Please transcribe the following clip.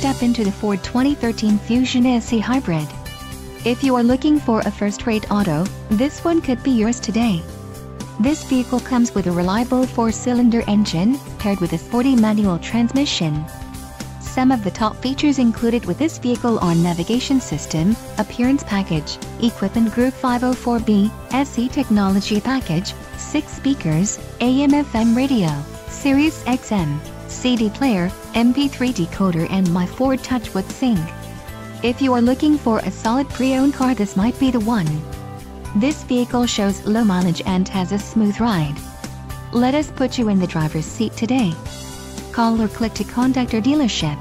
step into the Ford 2013 Fusion SE Hybrid. If you are looking for a first-rate auto, this one could be yours today. This vehicle comes with a reliable four-cylinder engine, paired with a sporty manual transmission. Some of the top features included with this vehicle are navigation system, appearance package, equipment group 504B, SE technology package, 6 speakers, AM FM radio, Sirius XM, CD player, MP3 decoder and My Ford Touch with Sync. If you are looking for a solid pre-owned car this might be the one. This vehicle shows low mileage and has a smooth ride. Let us put you in the driver's seat today. Call or click to contact our dealership.